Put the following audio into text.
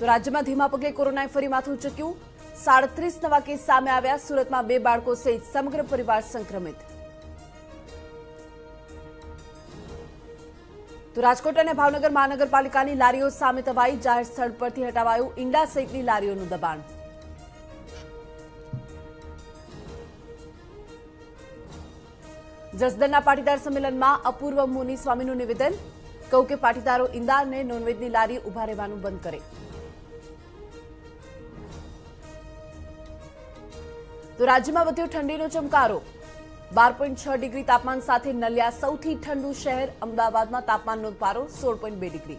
તો રાજ્યમાં ધીમા પગલે કોરોનાએ ફરી માથું ચૂક્યું. સાડત્રીસ નવા કેસ સામે આવ્યા. સુરતમાં બે બાળકો સહિત સમગ્ર પરિવાર સંક્રમિત. તો રાજકોટ અને ભાવનગર મહાનગરપાલિકાની લારીઓ સામે તવાઈ જાહેર સ્થળ પરથી હટાવાયું. ઈંડા સહિતની લારીઓનું દબાણ. જસદણના પાટીદાર સંમેલનમાં અપૂર્વ મુનિ સ્વામીનું નિવેદન. કહ્યું કે પાટીદારો ઈંડાને નોનવેજની લારી ઊભા રહેવાનું બંધ કરે. તો રાજ્યમાં વધ્યો ઠંડીનો ચમકારો. બાર પોઈન્ટ છ ડિગ્રી તાપમાન સાથે નલિયા સૌથી ઠંડુ શહેર, અમદાવાદમાં તાપમાનનો પારો સોળ પોઈન્ટ બે ડિગ્રી.